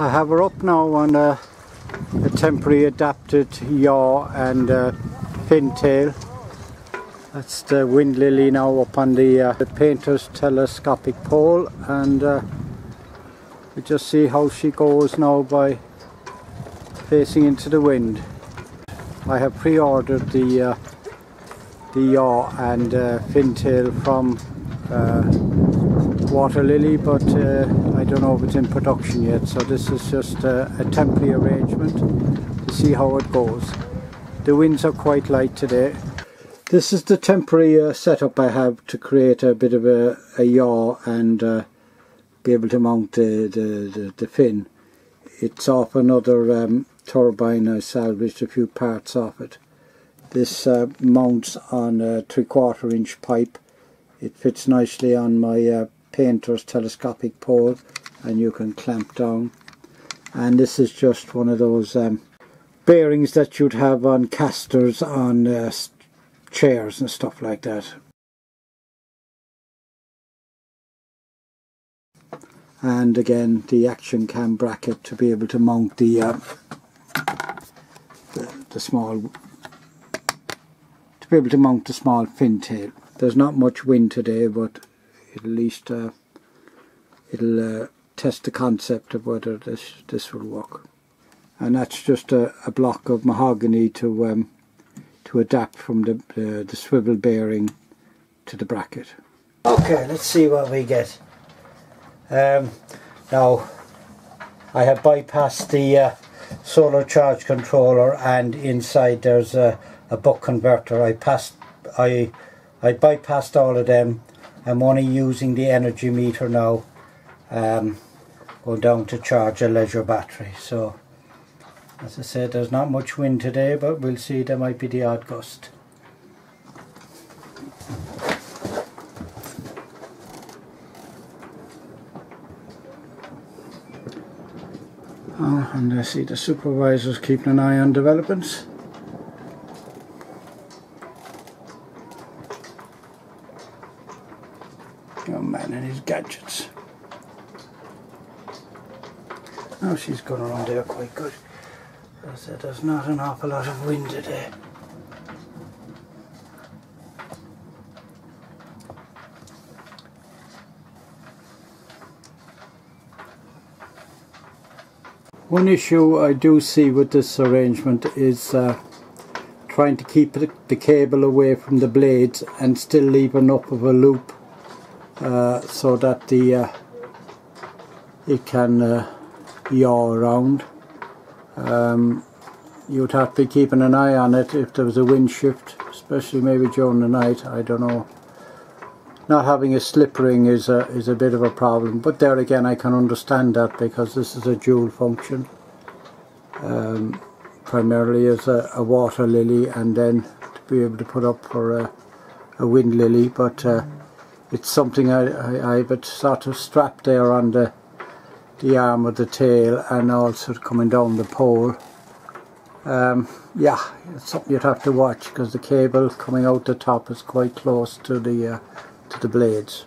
I have her up now on a, a temporary adapted yaw and fintail. That's the Windlily now up on the, uh, the painter's telescopic pole and uh, we just see how she goes now by facing into the wind. I have pre-ordered the uh, the yaw and uh, fintail from uh, water lily but uh, I don't know if it's in production yet so this is just a, a temporary arrangement to see how it goes. The winds are quite light today. This is the temporary uh, setup I have to create a bit of a, a yaw and uh, be able to mount the, the, the, the fin. It's off another um, turbine I salvaged a few parts off it. This uh, mounts on a three quarter inch pipe. It fits nicely on my uh, painter's telescopic pole and you can clamp down. And this is just one of those um, bearings that you'd have on casters on uh, chairs and stuff like that. And again the action cam bracket to be able to mount the uh, the, the small to be able to mount the small fin tail. There's not much wind today but at least uh, it'll uh, test the concept of whether this this will work. And that's just a, a block of mahogany to um, to adapt from the, the, the swivel bearing to the bracket. Okay let's see what we get. Um, now I have bypassed the uh, solar charge controller and inside there's a, a buck converter. I passed I I bypassed all of them I'm only using the energy meter now um, going down to charge a leisure battery so as I said there's not much wind today but we'll see there might be the odd gust Oh, and I see the supervisors keeping an eye on developments. Oh man and his gadgets. Oh, she's gone around there quite good. As said, there's not an awful lot of wind today. One issue I do see with this arrangement is uh, trying to keep the cable away from the blades and still leave enough of a loop uh, so that the uh, it can uh, yaw around. Um, you'd have to be keeping an eye on it if there was a wind shift, especially maybe during the night. I don't know. Not having a slip ring is a is a bit of a problem, but there again I can understand that because this is a dual function. Um, primarily as a, a, water lily and then to be able to put up for a, a Windlily, but. Uh, it's something I, I, I have sort of strapped there on the the arm of the tail and also coming down the pole. Um, yeah it's something you'd have to watch because the cable coming out the top is quite close to the uh, to the blades